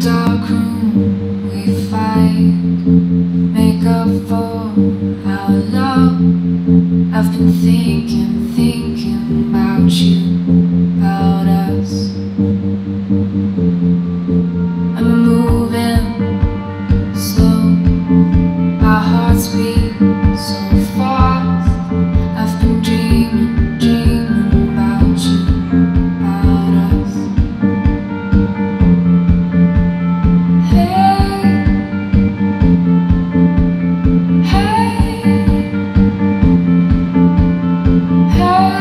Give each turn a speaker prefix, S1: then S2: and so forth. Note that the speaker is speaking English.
S1: dark room we fight. Make up for how long? I've been thinking, thinking about you, about us. Hey.